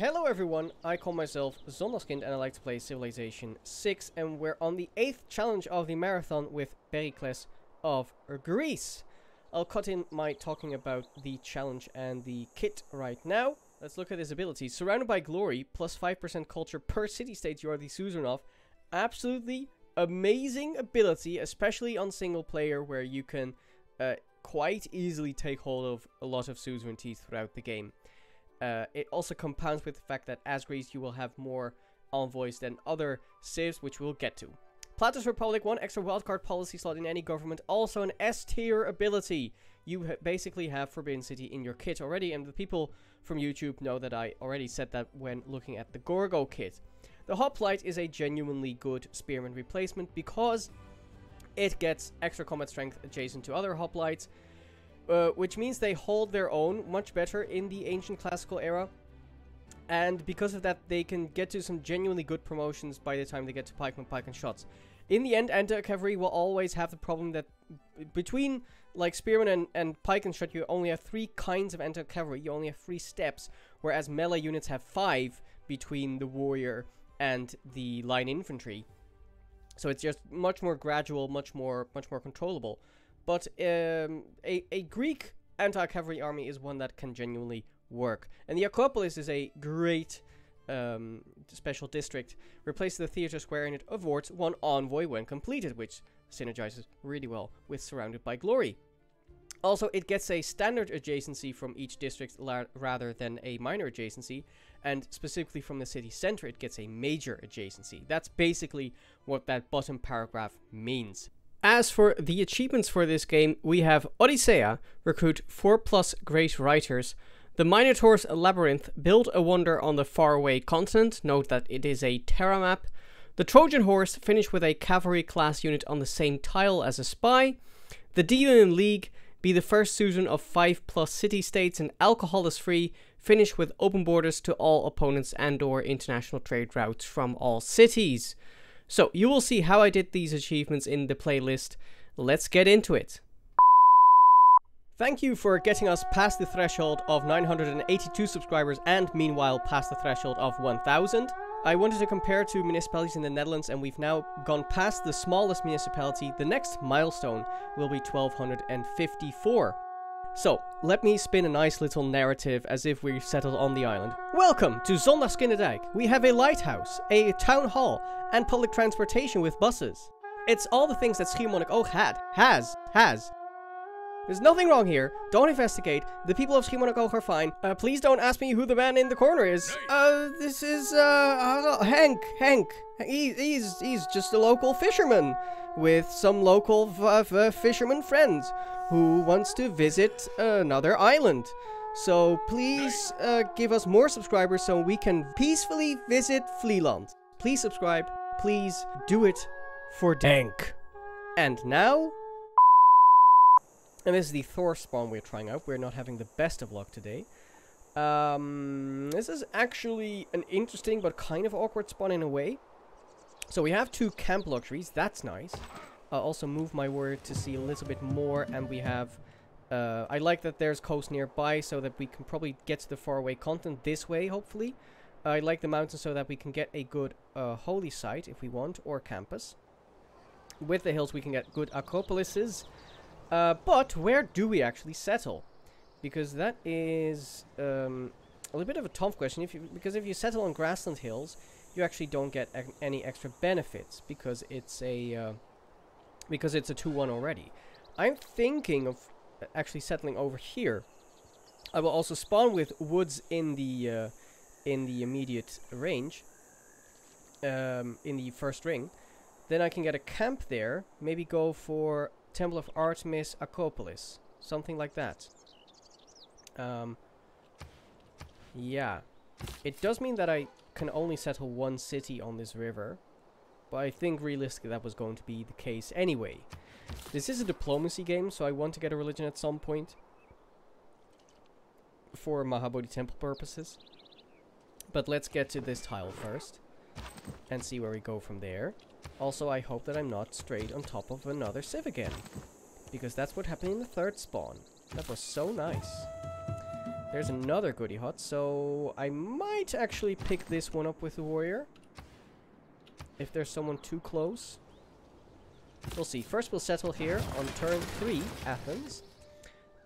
Hello everyone, I call myself Zondagskind and I like to play Civilization 6 and we're on the 8th challenge of the marathon with Pericles of Greece. I'll cut in my talking about the challenge and the kit right now. Let's look at his abilities. Surrounded by glory, plus 5% culture per city-state, you are the suzerain of. Absolutely amazing ability, especially on single player where you can uh, quite easily take hold of a lot of suzerainties throughout the game. Uh, it also compounds with the fact that as Greece you will have more envoys than other civs, which we'll get to. Platos Republic, one extra wildcard policy slot in any government, also an S tier ability. You ha basically have Forbidden City in your kit already, and the people from YouTube know that I already said that when looking at the Gorgo kit. The Hoplite is a genuinely good Spearman replacement because it gets extra combat strength adjacent to other Hoplites, uh, which means they hold their own much better in the ancient classical era. And because of that, they can get to some genuinely good promotions by the time they get to pikeman, pike and shots. In the end, anti-cavalry will always have the problem that between like spearmen and, and pike and shot, you only have three kinds of anti-cavalry. You only have three steps, whereas melee units have five between the warrior and the line infantry. So it's just much more gradual, much more much more controllable. But um, a, a Greek anti-cavalry army is one that can genuinely work. And the Acropolis is a great um, special district. Replace the theater square and it awards one envoy when completed, which synergizes really well with Surrounded by Glory. Also, it gets a standard adjacency from each district rather than a minor adjacency, and specifically from the city center, it gets a major adjacency. That's basically what that bottom paragraph means. As for the achievements for this game, we have Odyssea, recruit 4 plus great writers, the Minotaur's Labyrinth, build a wonder on the faraway continent, note that it is a Terra map, the Trojan Horse, finish with a cavalry class unit on the same tile as a spy, the Delian League, be the first suzerain of 5 plus city-states and alcohol is free, finish with open borders to all opponents and or international trade routes from all cities. So you will see how I did these achievements in the playlist. Let's get into it. Thank you for getting us past the threshold of 982 subscribers and meanwhile past the threshold of 1000. I wanted to compare to municipalities in the Netherlands and we've now gone past the smallest municipality. The next milestone will be 1254. So, let me spin a nice little narrative as if we've settled on the island. Welcome to Zondagskinderdyk. We have a lighthouse, a town hall, and public transportation with buses. It's all the things that Schiermonnikoog had, has, has, there's nothing wrong here. Don't investigate. The people of Schiermonnikoog are fine. Uh, please don't ask me who the man in the corner is. Uh, this is, uh, uh Hank. Hank. He, he's, he's just a local fisherman with some local fisherman friends who wants to visit another island. So please uh, give us more subscribers so we can peacefully visit Vlieland. Please subscribe. Please do it for Dank. And now, and this is the Thor spawn we're trying out. We're not having the best of luck today. Um, this is actually an interesting but kind of awkward spawn in a way. So we have two camp luxuries. That's nice. I'll also move my word to see a little bit more. And we have... Uh, I like that there's coast nearby so that we can probably get to the faraway continent this way, hopefully. I like the mountains so that we can get a good uh, holy site if we want, or campus. With the hills we can get good acropolises. Uh, but where do we actually settle? Because that is um, a little bit of a tough question. If you, because if you settle on grassland hills, you actually don't get any extra benefits because it's a uh, because it's a 2-1 already. I'm thinking of actually settling over here. I will also spawn with woods in the uh, in the immediate range, um, in the first ring. Then I can get a camp there. Maybe go for Temple of Artemis Acropolis. Something like that. Um, yeah. It does mean that I can only settle one city on this river. But I think realistically that was going to be the case anyway. This is a diplomacy game, so I want to get a religion at some point. For Mahabodhi temple purposes. But let's get to this tile first. And see where we go from there. Also, I hope that I'm not straight on top of another Civ again. Because that's what happened in the third spawn. That was so nice. There's another goody hut, so I might actually pick this one up with the warrior. If there's someone too close. We'll see. First we'll settle here on turn 3, Athens.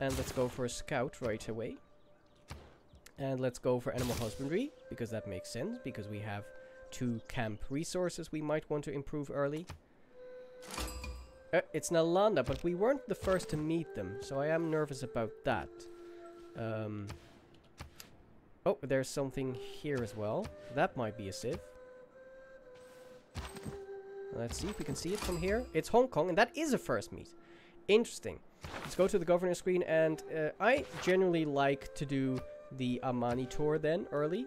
And let's go for a scout right away. And let's go for animal husbandry, because that makes sense, because we have two camp resources we might want to improve early. Uh, it's Nalanda, but we weren't the first to meet them, so I am nervous about that. Um, oh, there's something here as well. That might be a sieve. Let's see if we can see it from here. It's Hong Kong, and that is a first meet. Interesting. Let's go to the governor screen, and uh, I generally like to do the Amani tour then early.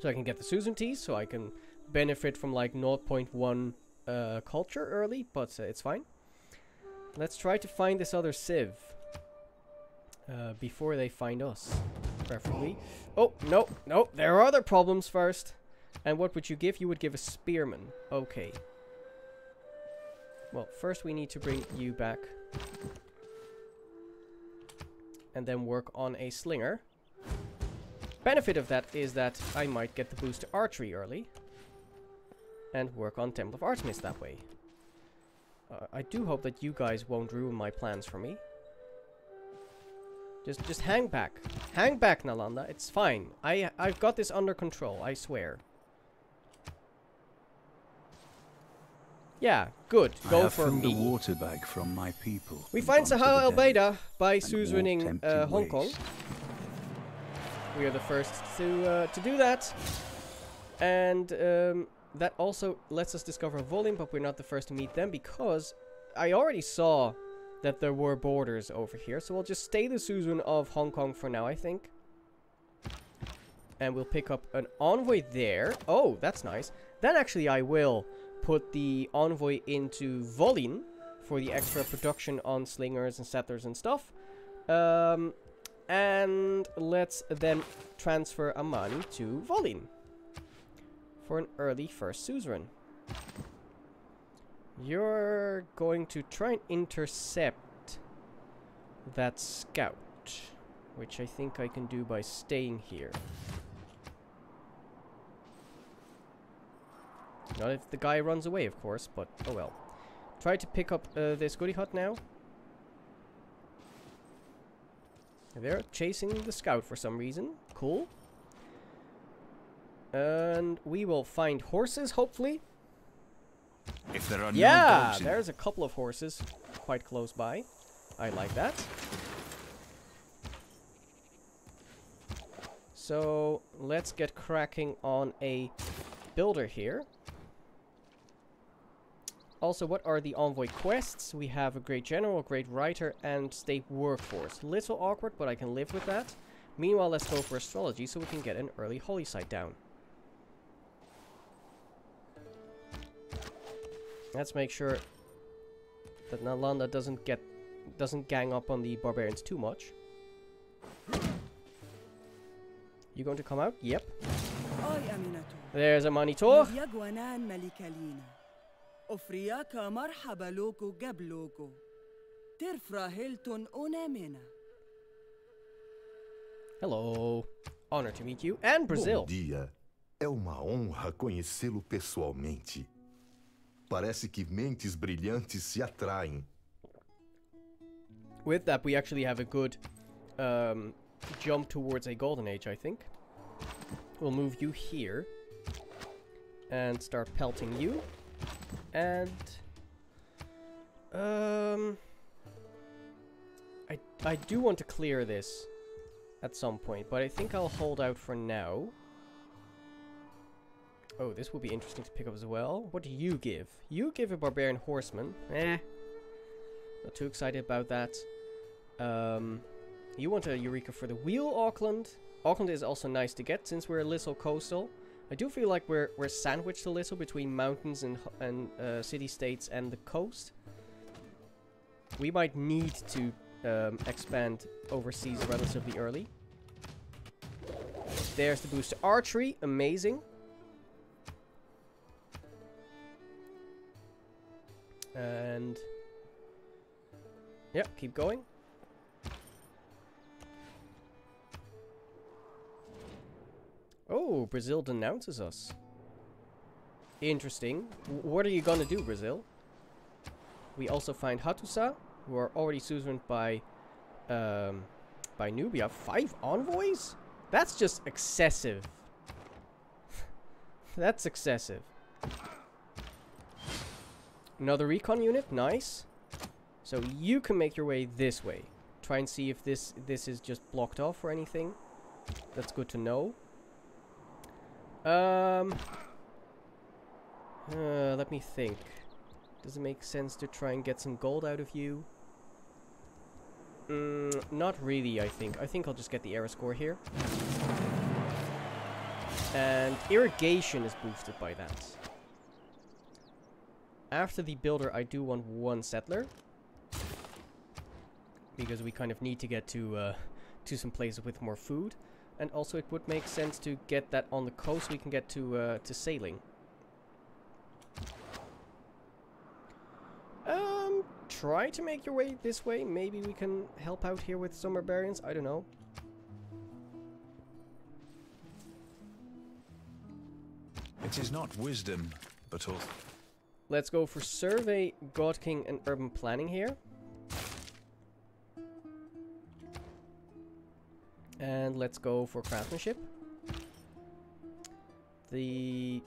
So I can get the suzerainties, so I can benefit from like 0.1 uh, culture early, but uh, it's fine. Let's try to find this other civ. Uh, before they find us, preferably. Oh, no, no, there are other problems first. And what would you give? You would give a spearman. Okay. Well, first we need to bring you back. And then work on a slinger. Benefit of that is that I might get the boost to archery early. And work on Temple of Artemis that way. Uh, I do hope that you guys won't ruin my plans for me. Just just hang back. Hang back, Nalanda. It's fine. I I've got this under control, I swear. Yeah, good. Go I have for me. water bag from my people. We find gone to Sahara the El by and walked suzeraning empty uh, Hong Kong. We are the first to uh, to do that, and um, that also lets us discover volume. But we're not the first to meet them because I already saw that there were borders over here. So we'll just stay the suzerain of Hong Kong for now, I think. And we'll pick up an envoy there. Oh, that's nice. Then actually I will put the envoy into Volin for the extra production on slingers and settlers and stuff. Um, and let's then transfer Amani to Volin for an early first suzerain. You're going to try and intercept that scout, which I think I can do by staying here. Not if the guy runs away, of course, but oh well. Try to pick up uh, this goody hut now. They're chasing the scout for some reason. Cool. And we will find horses, hopefully. If there are no Yeah, in there's a couple of horses quite close by. I like that. So, let's get cracking on a builder here. Also, what are the envoy quests? We have a great general, a great writer, and state workforce. Little awkward, but I can live with that. Meanwhile, let's go for astrology so we can get an early holy site down. Let's make sure that Nalanda doesn't get doesn't gang up on the barbarians too much. You going to come out? Yep. There's a monitor. يجونان ملك لينا أفرياك مرحبا لوكو قبلوكو ترفرا هيلتون أونامنا Hello. Honor to meet you. And Brazil. Bom dia. É uma honra conhecê-lo pessoalmente. Parece que mentes brilhantes se atraem. With that, we actually have a good um, jump towards a golden age, I think. We'll move you here. And start pelting you. And... Um... I, I do want to clear this at some point, but I think I'll hold out for now. Oh, this will be interesting to pick up as well. What do you give? You give a barbarian horseman. Eh. Not too excited about that. Um, you want a Eureka for the wheel, Auckland. Auckland is also nice to get since we're a little coastal. I do feel like we're we're sandwiched a little between mountains and and uh, city states and the coast. We might need to um, expand overseas relatively early. There's the boost to archery, amazing. And yeah, keep going. Oh, Brazil denounces us. Interesting. What are you gonna do, Brazil? We also find Hattusa, who are already suzerained by, um, by Nubia. Five envoys? That's just excessive. That's excessive. Another recon unit, nice. So you can make your way this way. Try and see if this this is just blocked off or anything. That's good to know. Um, uh, let me think. Does it make sense to try and get some gold out of you? Mm, not really, I think. I think I'll just get the era score here. And irrigation is boosted by that. After the builder, I do want one settler. Because we kind of need to get to, uh, to some places with more food. And also it would make sense to get that on the coast we can get to, uh, to sailing. Um, try to make your way this way. Maybe we can help out here with some barbarians. I don't know. It is not wisdom, but authority. Let's go for survey, God King, and urban planning here. And let's go for craftsmanship. The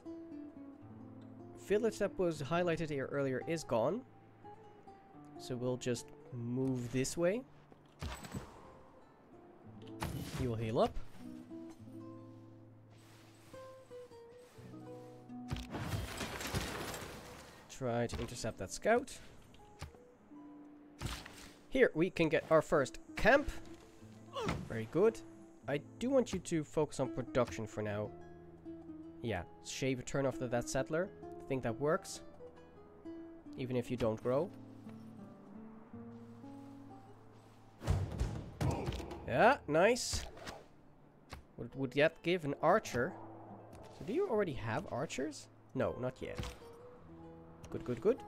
village that was highlighted here earlier is gone. So we'll just move this way. Will heal up. Try to intercept that scout. Here, we can get our first camp. Very good. I do want you to focus on production for now. Yeah, shave a turn off to that settler. Think that works. Even if you don't grow. Yeah, nice. Would, would that give an archer? So do you already have archers? No, not yet. Good, good, good.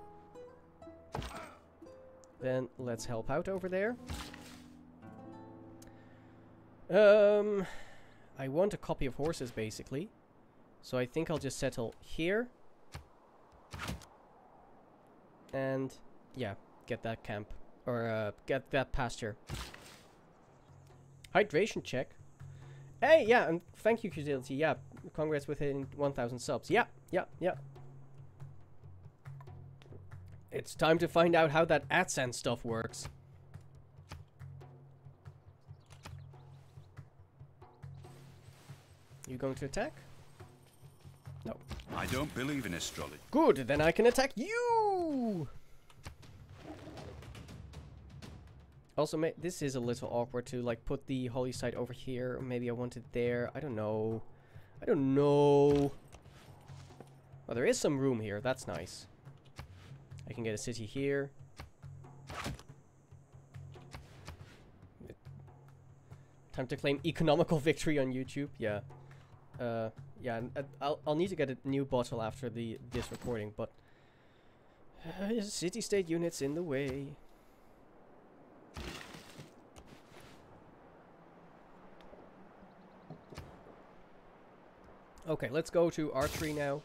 Then let's help out over there. Um, I want a copy of horses, basically. So I think I'll just settle here. And, yeah, get that camp. Or, uh, get that pasture. Hydration check. Hey, yeah, and thank you, Futility. Yeah, congrats within 1,000 subs. Yeah, yeah, yeah. It's time to find out how that AdSense stuff works. You going to attack? No. I don't believe in astrology. Good, then I can attack you! Also, this is a little awkward to, like, put the holy site over here. Maybe I want it there. I don't know. I don't know. Well, there is some room here. That's nice. I can get a city here. Time to claim economical victory on YouTube. Yeah. Uh, yeah, uh, I'll, I'll need to get a new bottle after the this recording, but... Uh, City-state units in the way. Okay, let's go to archery now.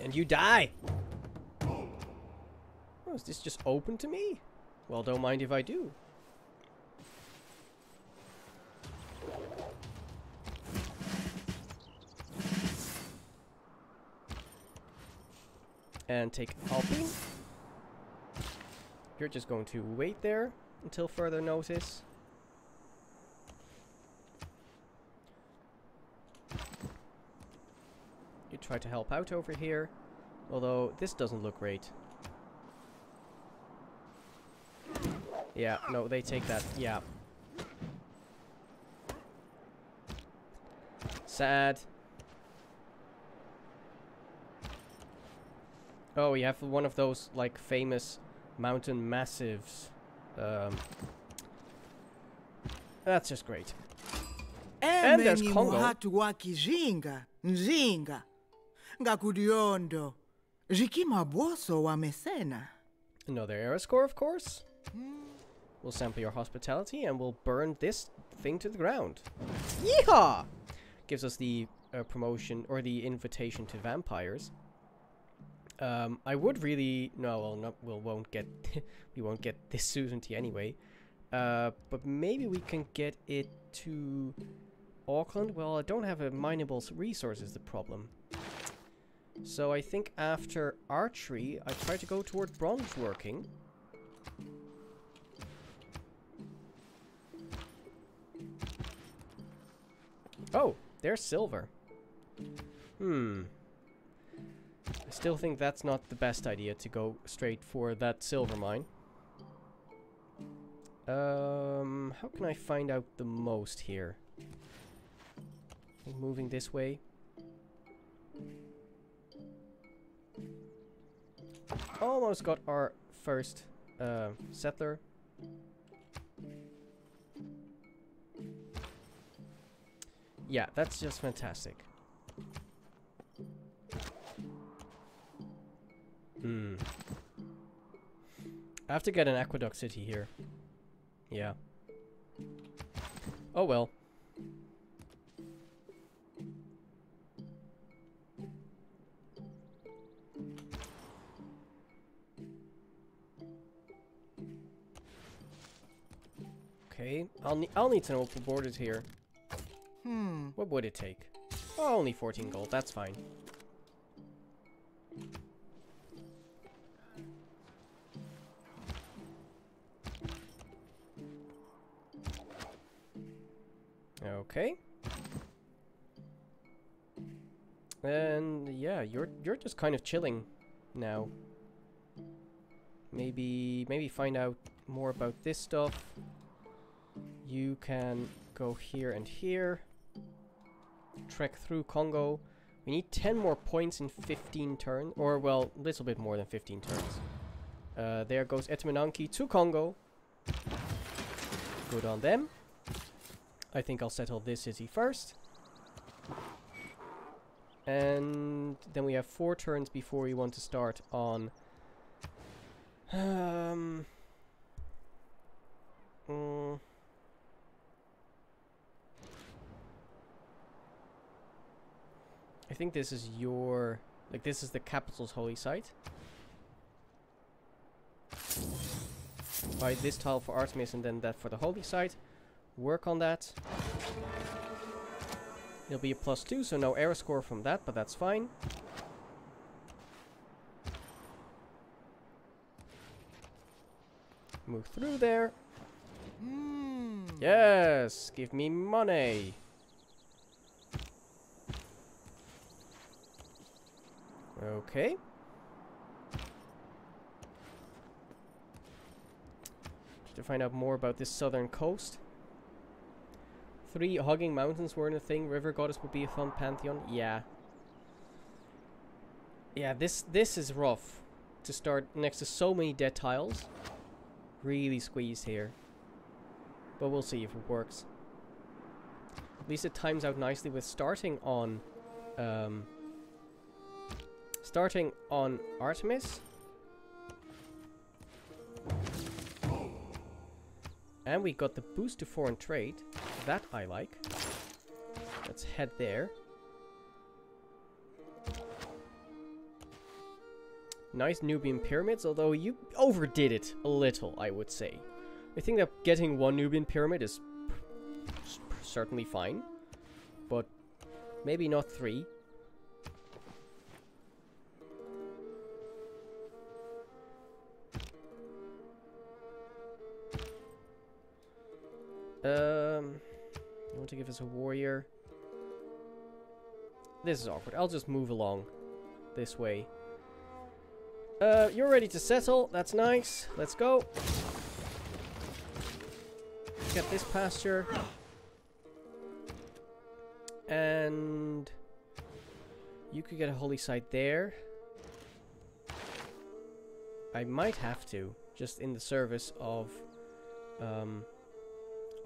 And you die! Oh, is this just open to me? Well, don't mind if I do. And take Alpine. You're just going to wait there until further notice. You try to help out over here. Although, this doesn't look great. Yeah, no, they take that. Yeah. Sad. Oh, we have one of those, like, famous mountain massives. Um, that's just great. And there's Congo. muhatu wa kijinga nzinga ngakudiondo zhikima boso wa mesena Another era score, of course. We'll sample your hospitality and we'll burn this thing to the ground. Yeehaw! Gives us the uh, promotion or the invitation to vampires. Um, I would really no, well, not we won't get we won't get this certainty anyway. Uh, but maybe we can get it to Auckland. Well, I don't have a mineable resource is the problem. So I think after archery, I try to go toward bronze working. Oh, there's silver. Hmm. Still think that's not the best idea to go straight for that silver mine. Um, how can I find out the most here? Moving this way. Almost got our first uh, settler. Yeah, that's just fantastic. Hmm. I have to get an aqueduct city here. Yeah. Oh well. Okay, I'll need I'll need to know what the board is here. Hmm. What would it take? Oh, only 14 gold. That's fine. Okay. And yeah, you're you're just kind of chilling now. Maybe maybe find out more about this stuff. You can go here and here. Trek through Congo. We need 10 more points in 15 turns. Or, well, a little bit more than 15 turns. Uh, there goes Etemenanki to Congo. Good on them. I think I'll settle this city first. And then we have four turns before we want to start on... Um... mm, I think this is your... Like, this is the capital's holy site. Buy this tile for Artemis and then that for the holy site. Work on that. It'll be a plus two, so no error score from that, but that's fine. Move through there. Hmm. Yes, give me money. Okay. To find out more about this southern coast. Three hugging mountains weren't a thing. River goddess would be a fun pantheon. Yeah. Yeah, this this is rough. To start next to so many dead tiles. Really squeezed here. But we'll see if it works. At least it times out nicely with starting on um, starting on Artemis. And we got the boost to foreign trade. That I like. Let's head there. Nice Nubian pyramids, although you overdid it a little, I would say. I think that getting one Nubian pyramid is certainly fine, but maybe not three. Um, you want to give us a warrior? This is awkward. I'll just move along this way. Uh, you're ready to settle. That's nice. Let's go. Get this pasture. And you could get a holy site there. I might have to, just in the service of um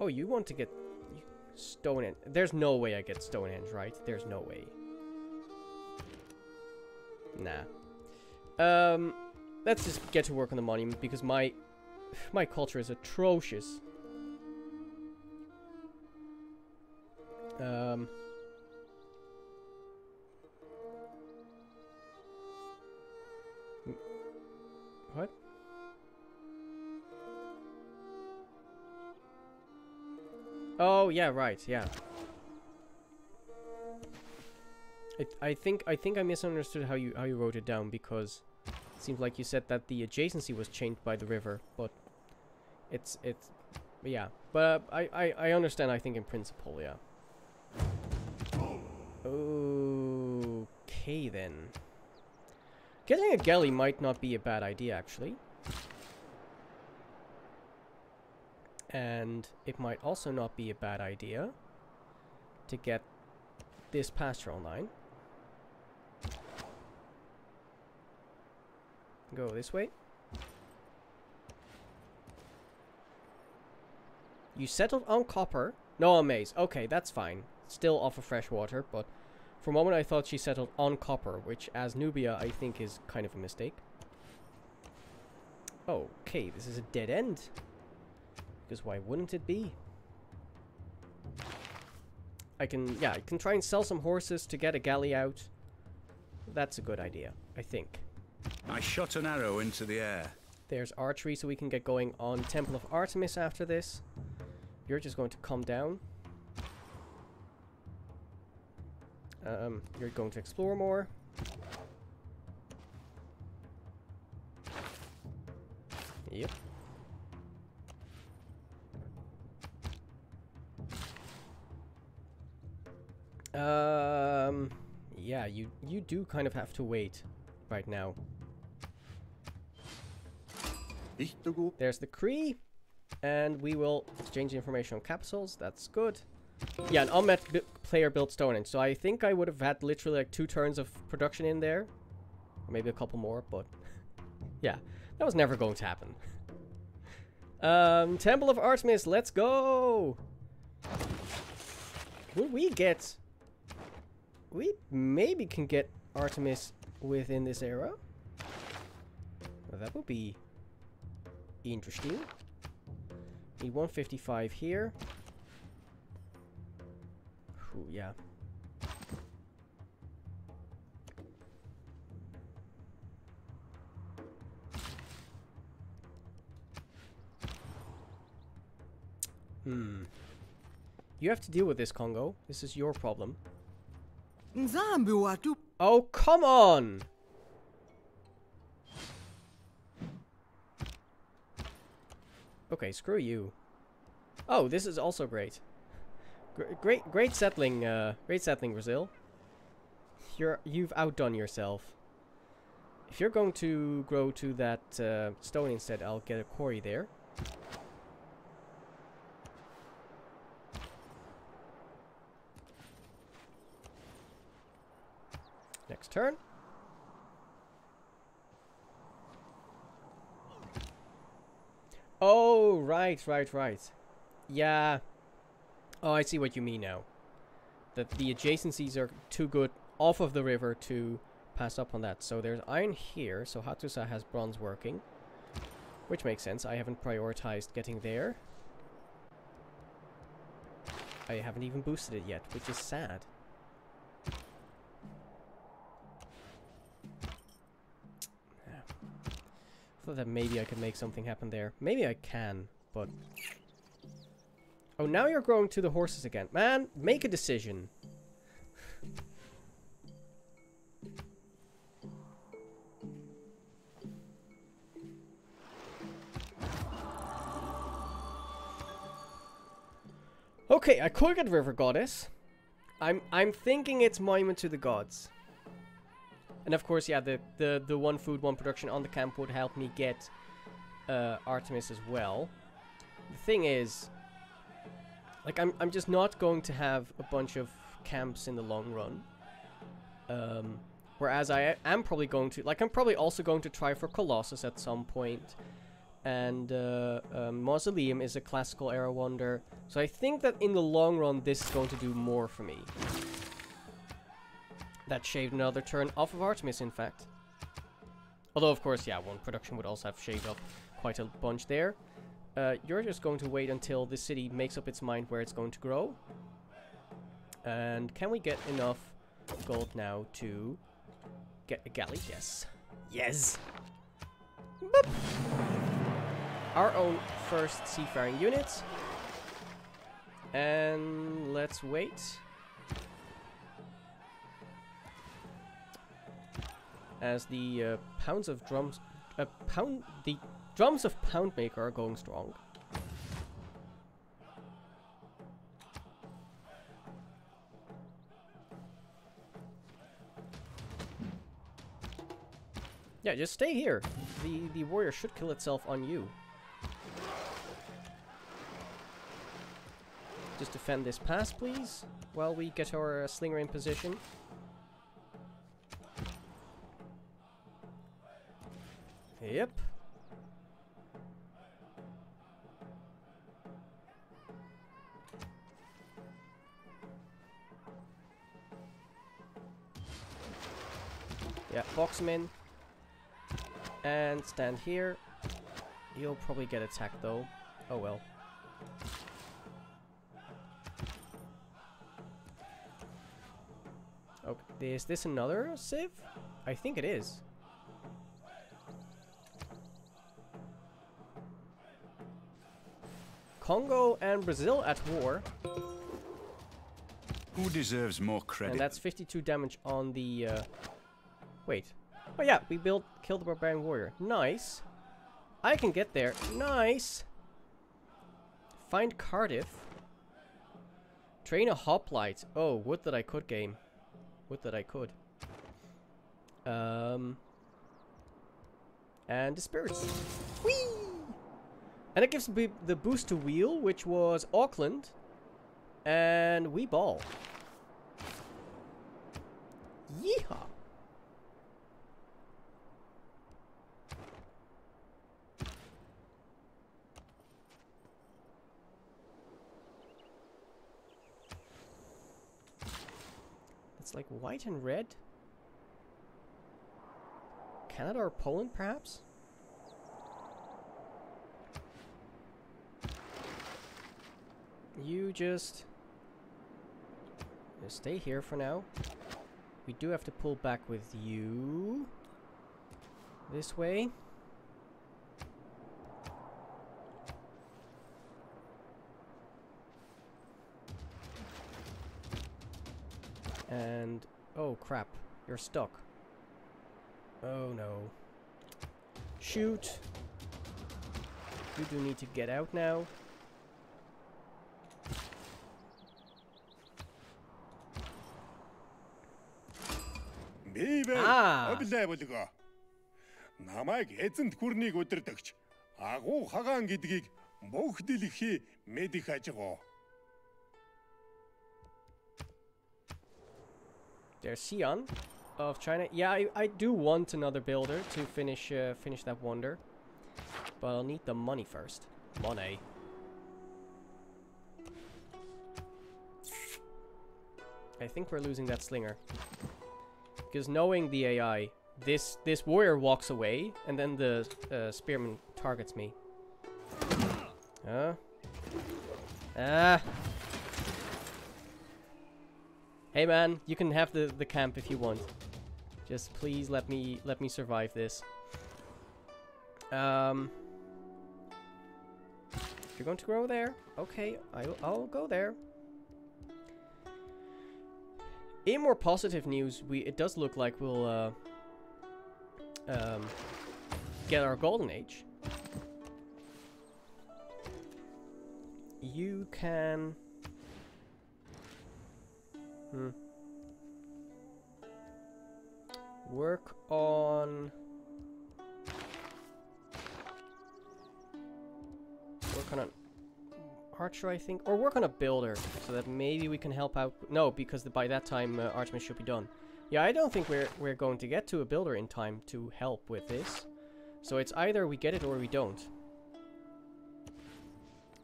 Oh, you want to get Stonehenge. There's no way I get Stonehenge, right? There's no way. Nah. Um, let's just get to work on the monument because my My culture is atrocious. Um. Oh yeah, right, yeah. It, I think I think I misunderstood how you how you wrote it down because it seems like you said that the adjacency was changed by the river, but it's it's yeah. But I I I understand. I think in principle, yeah. Okay then. Getting a galley might not be a bad idea actually. And it might also not be a bad idea to get this pasture online. Go this way. You settled on copper? No on maize. Okay, that's fine. Still off of fresh water, but for a moment I thought she settled on copper, which as Nubia I think is kind of a mistake. Okay, this is a dead end. Because why wouldn't it be? I can, yeah, I can try and sell some horses to get a galley out. That's a good idea, I think. I shot an arrow into the air. There's archery, so we can get going on Temple of Artemis after this. You're just going to come down. Um, you're going to explore more. Um, yeah, you you do kind of have to wait right now. There's the Cree. And we will exchange information on capsules. That's good. Yeah, an unmet bi player built Stonehenge. So I think I would have had literally like two turns of production in there. Or maybe a couple more, but... yeah, that was never going to happen. Um, Temple of Artemis, let's go! Would we get... We maybe can get Artemis within this era? That would be interesting. Need 155 here. Ooh, yeah. Hmm. You have to deal with this, Congo. This is your problem. Oh, come on! Okay, screw you. Oh, this is also great. Gr great, great settling, uh, great settling, Brazil. You're, you've outdone yourself. If you're going to grow to that uh, stone instead, I'll get a quarry there. Next turn. Oh, right, right, right. Yeah. Oh, I see what you mean now. That the adjacencies are too good off of the river to pass up on that. So there's iron here, so Hattusa has bronze working. Which makes sense. I haven't prioritized getting there. I haven't even boosted it yet, which is sad. Thought that maybe I could make something happen there. Maybe I can, but... Oh, now you're growing to the horses again. Man, make a decision. Okay, I could get River Goddess. I'm I'm thinking it's Monument to the Gods. And of course, yeah, the, the, the one food, one production on the camp would help me get uh, Artemis as well. The thing is, like, I'm, I'm just not going to have a bunch of camps in the long run. Um, whereas I am probably going to, like, I'm probably also going to try for Colossus at some point. And uh, um, Mausoleum is a classical era wonder. So I think that in the long run, this is going to do more for me. That shaved another turn off of Artemis, in fact. Although, of course, yeah, one production would also have shaved up quite a bunch there. Uh, you're just going to wait until the city makes up its mind where it's going to grow. And can we get enough gold now to get a galley? Yes. Yes! Boop. Our own first seafaring unit. And let's wait. As the uh, pounds of drums, uh, pound the drums of Poundmaker are going strong. Yeah, just stay here. The the warrior should kill itself on you. Just defend this pass, please, while we get our uh, slinger in position. Him in. And stand here. You'll probably get attacked though. Oh well. Okay, is this another Civ? I think it is. Congo and Brazil at war. Who deserves more credit? And that's 52 damage on the... Uh, wait. Oh yeah, we built... Kill the Barbarian Warrior. Nice. I can get there. Nice. Find Cardiff. Train a hoplite. Oh, would that I could game. Would that I could. Um... And the spirits. Whee! And it gives me the boost to wheel, which was Auckland. And we ball. Yeehaw! It's like white and red. Canada or Poland, perhaps? You just... just stay here for now. We do have to pull back with you. This way. And... Oh crap, you're stuck. Oh no. Shoot! You do need to get out now. Би бай. Аа. Облаа болго. Намайг эзэнт гүрнийг удирдахч агуу хагаан гэдгийг бүх дэлхий мэдих ажгаа. There's Xi'an of China. Yeah, I, I do want another builder to finish uh, finish that wonder. But I'll need the money first. Money. I think we're losing that slinger. Because knowing the AI, this this warrior walks away, and then the uh, spearman targets me. Huh? Ah! Hey man, you can have the, the camp if you want. Just please let me let me survive this. Um, you're going to grow there? Okay, I'll, I'll go there. In more positive news, we it does look like we'll uh, um, get our golden age. You can. Hmm. Work on. Work on an archer, I think, or work on a builder, so that maybe we can help out. No, because by that time uh, Artemis should be done. Yeah, I don't think we're we're going to get to a builder in time to help with this. So it's either we get it or we don't.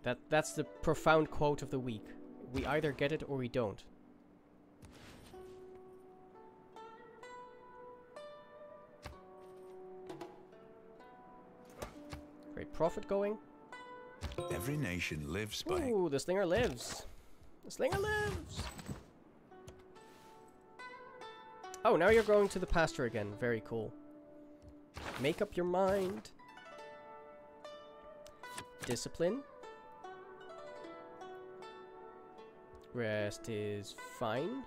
That that's the profound quote of the week. We either get it or we don't. Great Prophet going. Every nation lives by Ooh, the slinger lives. The slinger lives. Oh, now you're going to the pasture again. Very cool. Make up your mind. Discipline. Rest is fine.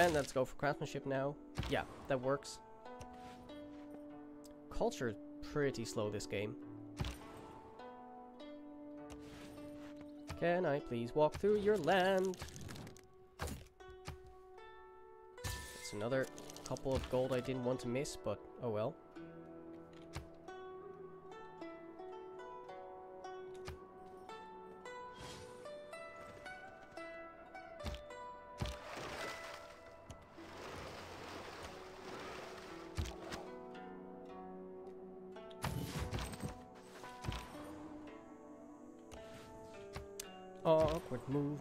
And let's go for craftsmanship now. Yeah, that works. Culture is pretty slow this game. Can I please walk through your land? It's another couple of gold I didn't want to miss, but oh well.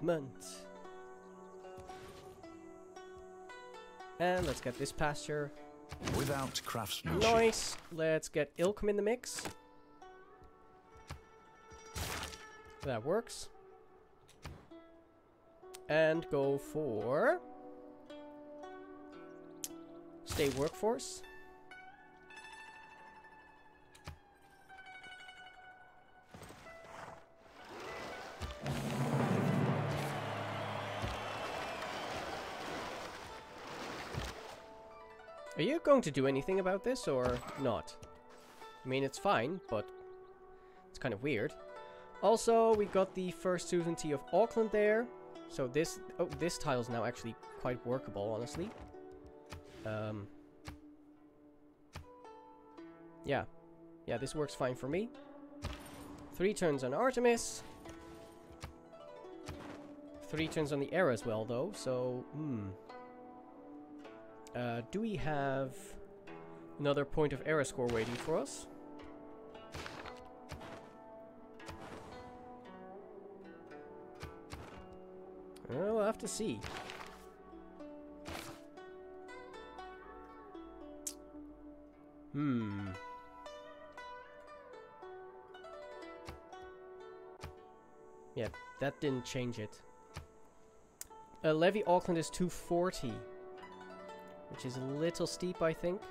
Movement. And let's get this pasture. without craftsmanship. Nice. Let's get Ilkum in the mix. That works. And go for... State Workforce. You going to do anything about this or not? I mean, it's fine, but it's kind of weird. Also, we got the first suzerainty of Auckland there. So this oh, this tile's now actually quite workable, honestly. Um, yeah. Yeah, this works fine for me. Three turns on Artemis. Three turns on the air as well, though, so... Hmm. Uh, do we have another point of era score waiting for us? Well, we'll have to see. Hmm. Yeah, that didn't change it. Uh, Levy Auckland is 240. Which is a little steep, I think.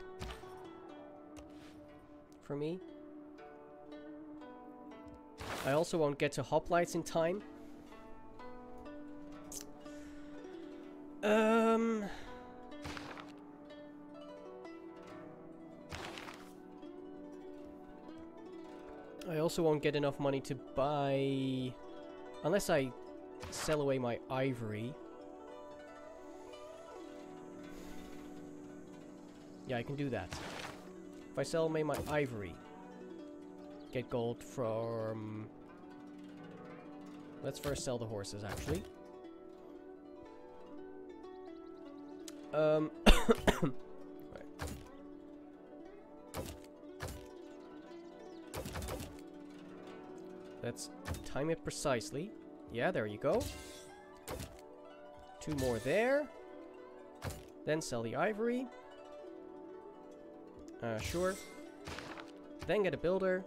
For me. I also won't get to hoplites in time. Um... I also won't get enough money to buy... Unless I sell away my ivory. Yeah, I can do that. If I sell away my ivory, get gold from... Let's first sell the horses, actually. Um... Let's time it precisely. Yeah, there you go. Two more there. Then sell the ivory. Uh, sure. Then get a builder.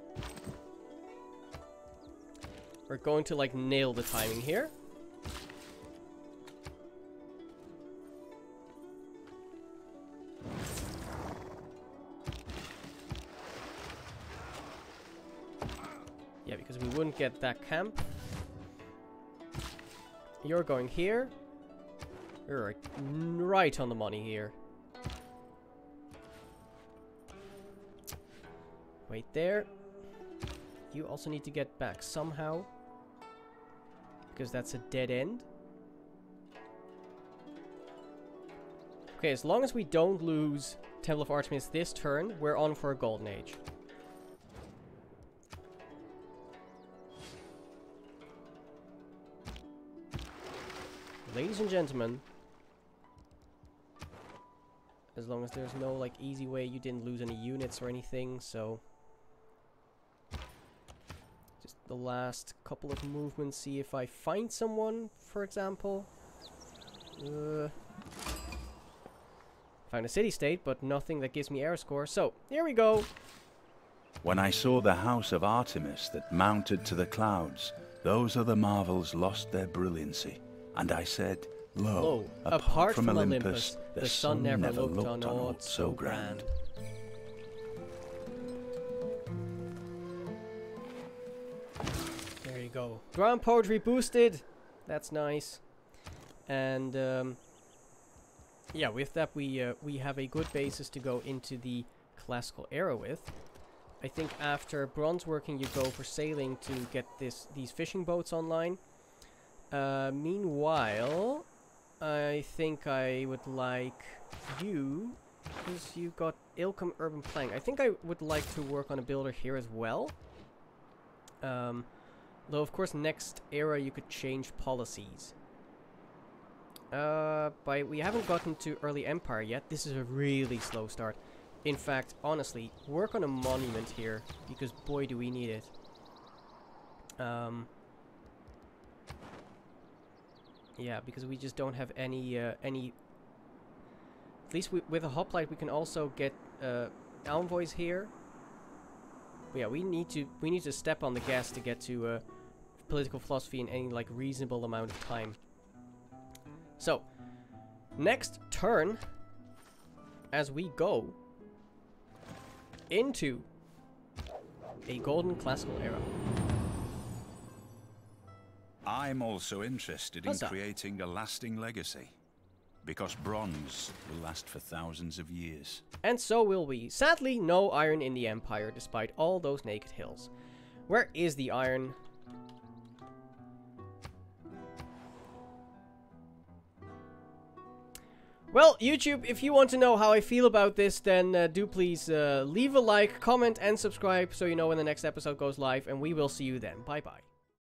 We're going to, like, nail the timing here. Yeah, because we wouldn't get that camp. You're going here. You're right, right on the money here. Wait there. You also need to get back somehow. Because that's a dead end. Okay, as long as we don't lose Temple of Artemis this turn, we're on for a golden age. Ladies and gentlemen, as long as there's no like easy way you didn't lose any units or anything, so just the last couple of movements, see if I find someone, for example. Uh, found a city-state, but nothing that gives me era score. So, here we go. When I saw the house of Artemis that mounted to the clouds, those other marvels lost their brilliancy. And I said, Lo, Lo, apart, from, Olympus, the, sun never looked, on aught so grand. There go. Ground poetry boosted. That's nice. And um, yeah, with that we uh, we have a good basis to go into the classical era with. I think after bronze working, you go for sailing to get this these fishing boats online. Uh, meanwhile, I think I would like you, because you got Ilkum Urban Planning. I think I would like to work on a builder here as well. Um, though of course next era you could change policies. Uh, but we haven't gotten to early empire yet. This is a really slow start. In fact, honestly, work on a monument here, because boy do we need it. Um, yeah, because we just don't have any, uh, any... At least we, with a hoplite we can also get uh, envoys here. But yeah, we need to we need to step on the gas to get to uh, political philosophy in any like reasonable amount of time. So, next turn, as we go into a golden classical era. I'm also interested in creating a lasting legacy. Because bronze will last for thousands of years. And so will we. Sadly, no iron in the Empire, despite all those naked hills. Where is the iron? Well, YouTube, if you want to know how I feel about this, then uh, do please uh, leave a like, comment, and subscribe so you know when the next episode goes live, and we will see you then. Bye-bye.